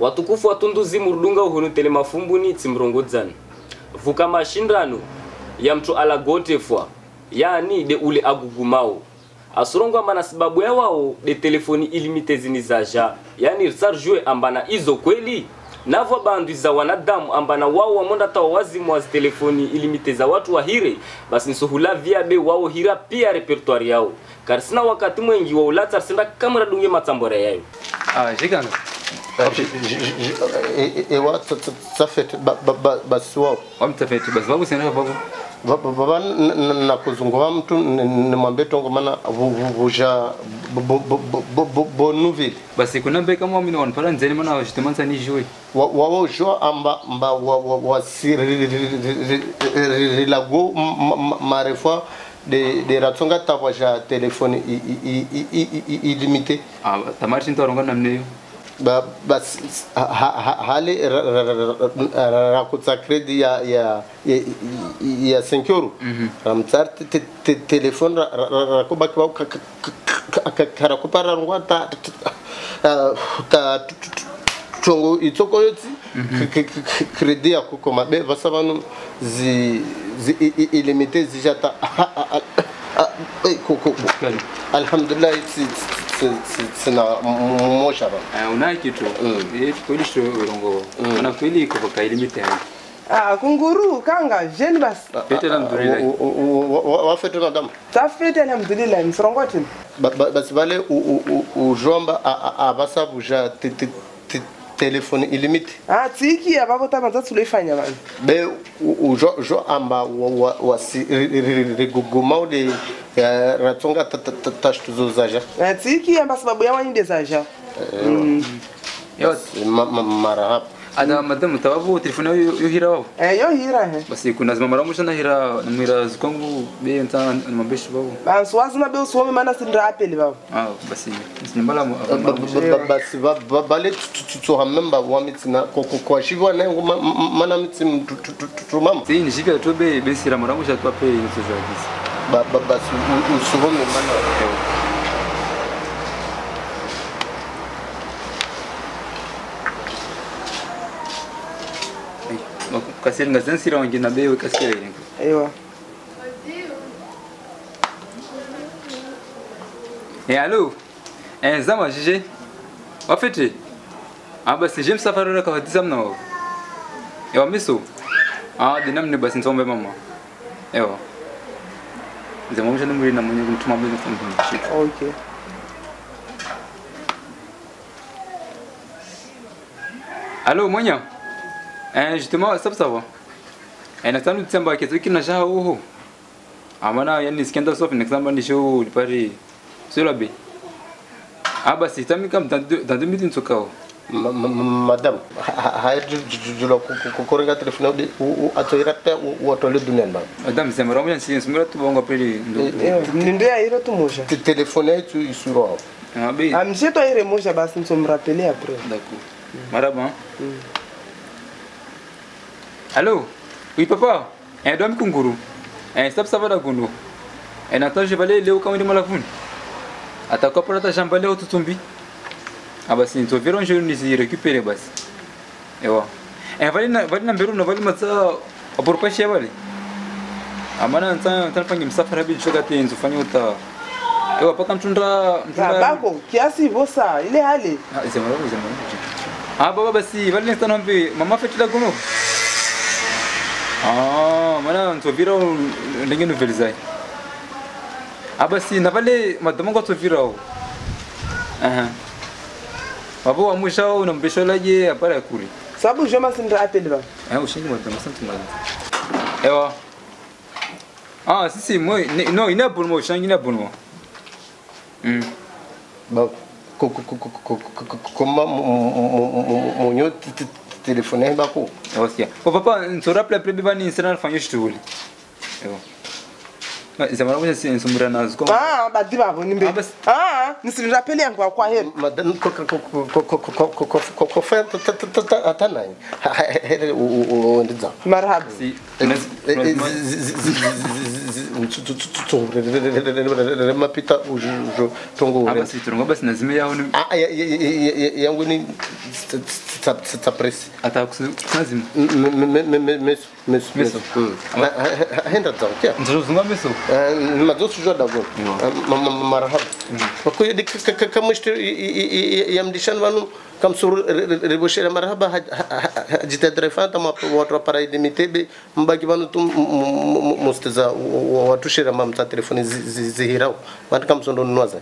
watukufu watunduzi murudunga uhunu tele mafumbuni tsimrongodzani. Vuka mashindano ya mtu alagotefwa yani de ule agugumao asurongo ambana sababu ya wao de telefoni ilimite zini zaja yani risarjue ambana izo kweli? Navo bandu za wanadamu ambana wao wamonda tawa wazimu wa telefoni ilimite za watu wahire basi nsohula viabe wao hira pia repertoire yao. Karisina wakati mwengi wa ulata sinda kamera dunge matsambore yayo. Ah. ewa tsaffe basiwawo wamtsaffe basiwawo sinera vavo vava nakuzungova mtu nimwambie tongo mana vuja bonuvile basi kunambeka mwamina wanu pala nzeni mana wajitemansa nijuwe wawo de, de ratsonga tava ja telefone ilimitée tamari chintawaronga namneyo bas ha- ha- hali ra- ra- ra- ra- rakutsa kredi ya ya ya- ya 5 euro ramtsar te- te- te- telefone ra- ra- ra- rakubaki karakupa rarungwa ta ta- chongo ta tongo itsoko yotsi kredi ya kukoma be vasa vanu zi ilimite zijata Kali. alhamdulillah tsi- tsi- tsi- ba Ah, una kitu. Eh, kweli sio urongo. Ana kweli iko kwa limite hai. Ah, kunguru kanga jeune bas. Pete alhamdulillah. wafete na damu tafete alhamdulillah msirongotini Ba- ba- basi vale u- u- u- ujomba avasavuja telefoni ilimite atiki ah, avavotama dza tuloifanya vanhu be zvo amba wasi riguguma uli ratsonga taxituzo zaja. Eh, atiki amba sababu yawanyi ndezaja eh, mm. mara hapa ada madamu tawabu telefone yo yo hira wao. Eh, yo hira he Basi kuna zima mara mwisho na hira na zikongu be nta na mabeshi wao. vanhu wazina be usiwome mana sindra apeli babo. Ah, basi nimbala basi bale ba- ba- basi va- va- vale tsoha memba wa mitsina mana mitsi tumama Si ni jivya tobe be sira mara mwisho tu nzo za kisi. Ba- ba- basi u- usivome mana Kasiri ngazan sira wangi na be we kasiri ile. aiwa e alo Eh zama jije. Wafete. Ah basi jem safari raka hadisa mna. Ewa miso. Ah dinam ne basi nsombe mama. Ewa. Zama mwisho numuri na mwenye kumtuma family shit. okay Allo mwenye. Eh justement sawa. Eh na tanu tsamba ke tsiki na shaha uhu. Amana yani skenda sof ni kamba ni show lipari. Sio be. Ah basi tamika dans deux minutes sokao. Ma- ma- ma- madame haya julo kukorenga telefone de atoirata watole dunen ba Madame c'est vraiment bien si smira tu bongo peli ndo. nindo yaire tumusha telefone yetu isuro Ah be. amsheto aire musha basi nsomrapele apres D'accord. Marhaba. Allô Oui papa. Eh domi kunguru. Eh stop ça va da gundo. Eh nata je valais leo kama ndimo lavuni. Atakuwa pora ta shamba leo tutumbi. Ah basi nto je ni récupérer basi. Ewa. Eh vali na vali na mberu na vali matsa aporpashi vali. Amana nta nta pangi msafara bi choka tenzo fanyi uta. Ewa paka mtunda mtunda. bako kiasi hivyo saa ile hali Ah, zemara zemara. Ah baba basi vale nesta nambe mama fetila kuno. Ah, mana ntovira ndenge nouvelle zai. abasi basi na vale madama kwa tovira o. Aha. Baba wa mwisho na mbesho laje apara kuri. sababu joma sindira apeli vavo Eh ushingi madama santu madama. Ewa. Ah sisi moi no ina bonmo ushangi ina bonmo. Mm. ba koma munyo telefone bako Wasikia. Kwa papa nsorapla après biba ni sana nafanya shughuli. Ewa. Zamara moja si nsumura nazo kwa. ah badi vavo nimbe Ah, basi. ah nisindira apeli yangu akwa heri madame kofa atanai here ndiza marhaba Si remapita ujo tongo mapita tongo abasi tongo basi nazime yao ni ah yangu ni tapresi ata kuzima meso meso henda tau kia nzozunga meso. Eh, Mazosu jua dago. Eh, Marahab mm. kwa hiyo kama isto yamdishana vanu kam sur riboshera marhaba jitadrefanta mwa watu wa paraidimite mbaki vanu tu mustaza wa musteza watushera mamta telefoni zihirao. Vantu kamsondo nwaza